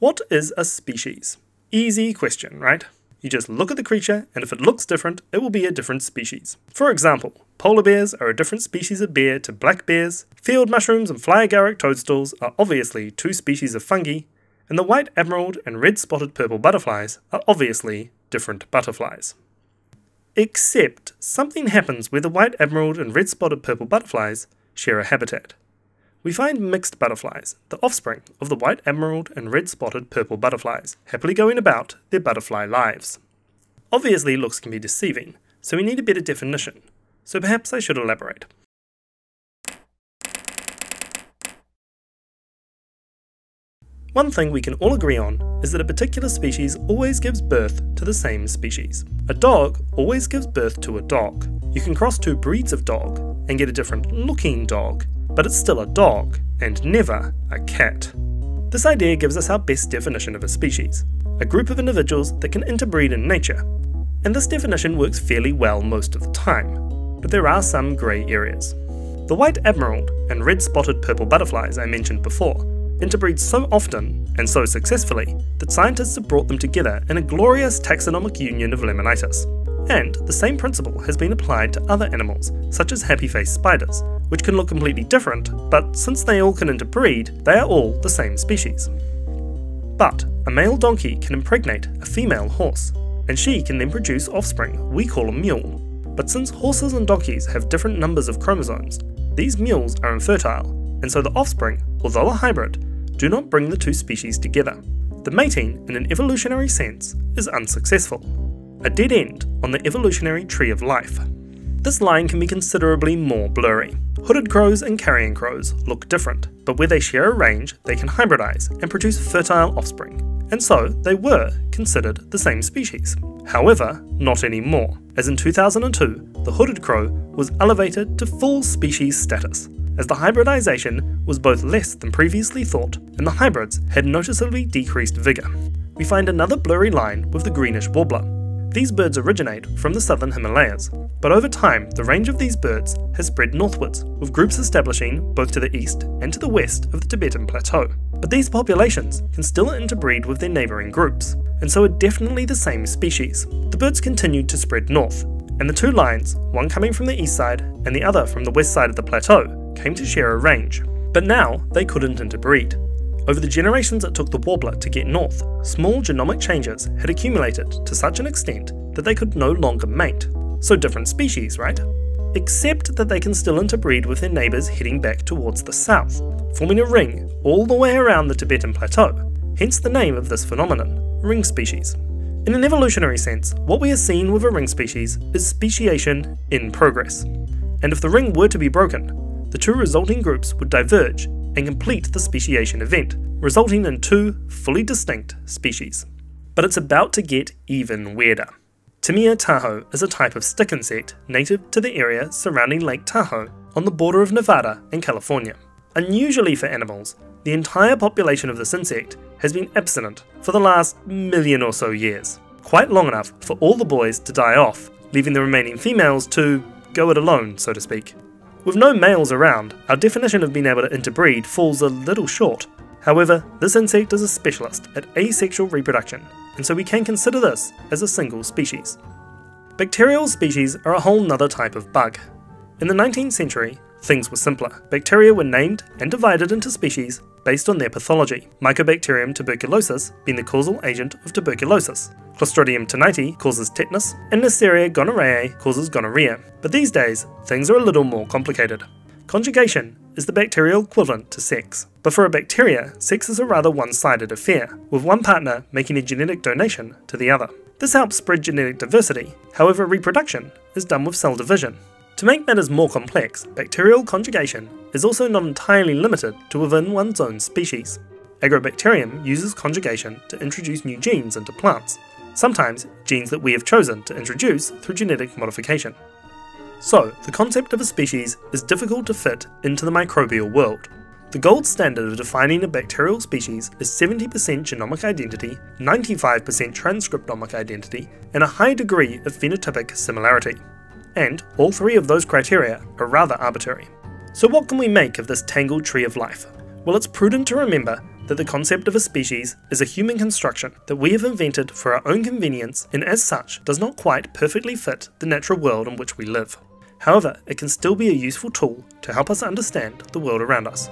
What is a species? Easy question, right? You just look at the creature, and if it looks different, it will be a different species. For example, polar bears are a different species of bear to black bears, field mushrooms and fly agaric toadstools are obviously two species of fungi, and the white admiral and red spotted purple butterflies are obviously different butterflies. Except something happens where the white admiral and red spotted purple butterflies share a habitat we find mixed butterflies, the offspring of the white admiral and red spotted purple butterflies, happily going about their butterfly lives. Obviously, looks can be deceiving, so we need a better definition, so perhaps I should elaborate. One thing we can all agree on is that a particular species always gives birth to the same species. A dog always gives birth to a dog. You can cross two breeds of dog and get a different looking dog, but it's still a dog, and never a cat. This idea gives us our best definition of a species, a group of individuals that can interbreed in nature, and this definition works fairly well most of the time, but there are some grey areas. The white admiral and red spotted purple butterflies I mentioned before interbreed so often and so successfully that scientists have brought them together in a glorious taxonomic union of Limenitis. And the same principle has been applied to other animals, such as happy-faced spiders, which can look completely different, but since they all can interbreed, they are all the same species. But a male donkey can impregnate a female horse, and she can then produce offspring we call a mule. But since horses and donkeys have different numbers of chromosomes, these mules are infertile, and so the offspring, although a hybrid, do not bring the two species together. The mating, in an evolutionary sense, is unsuccessful. A dead end on the evolutionary tree of life. This line can be considerably more blurry. Hooded crows and carrion crows look different, but where they share a range, they can hybridize and produce fertile offspring, and so they were considered the same species. However, not anymore, as in 2002, the hooded crow was elevated to full species status, as the hybridization was both less than previously thought, and the hybrids had noticeably decreased vigour. We find another blurry line with the greenish warbler, these birds originate from the southern Himalayas, but over time the range of these birds has spread northwards, with groups establishing both to the east and to the west of the Tibetan Plateau. But these populations can still interbreed with their neighbouring groups, and so are definitely the same species. The birds continued to spread north, and the two lines, one coming from the east side and the other from the west side of the plateau, came to share a range. But now they couldn't interbreed, over the generations it took the warbler to get north, small genomic changes had accumulated to such an extent that they could no longer mate. So different species, right? Except that they can still interbreed with their neighbours heading back towards the south, forming a ring all the way around the Tibetan Plateau, hence the name of this phenomenon, ring species. In an evolutionary sense, what we are seeing with a ring species is speciation in progress. And if the ring were to be broken, the two resulting groups would diverge and complete the speciation event, resulting in two fully distinct species. But it's about to get even weirder. Timema tahoe is a type of stick insect native to the area surrounding Lake Tahoe on the border of Nevada and California. Unusually for animals, the entire population of this insect has been abstinent for the last million or so years, quite long enough for all the boys to die off, leaving the remaining females to go it alone, so to speak. With no males around, our definition of being able to interbreed falls a little short. However, this insect is a specialist at asexual reproduction, and so we can consider this as a single species. Bacterial species are a whole nother type of bug. In the 19th century, things were simpler. Bacteria were named and divided into species based on their pathology, Mycobacterium tuberculosis being the causal agent of tuberculosis, Clostridium tetani causes tetanus, and Neisseria gonorrhoeae causes gonorrhea. But these days, things are a little more complicated. Conjugation is the bacterial equivalent to sex. But for a bacteria, sex is a rather one-sided affair, with one partner making a genetic donation to the other. This helps spread genetic diversity, however reproduction is done with cell division. To make matters more complex, bacterial conjugation is also not entirely limited to within one's own species. Agrobacterium uses conjugation to introduce new genes into plants, sometimes genes that we have chosen to introduce through genetic modification. So, the concept of a species is difficult to fit into the microbial world. The gold standard of defining a bacterial species is 70% genomic identity, 95% transcriptomic identity, and a high degree of phenotypic similarity. And all three of those criteria are rather arbitrary. So what can we make of this tangled tree of life? Well, it's prudent to remember that the concept of a species is a human construction that we have invented for our own convenience and as such does not quite perfectly fit the natural world in which we live. However, it can still be a useful tool to help us understand the world around us.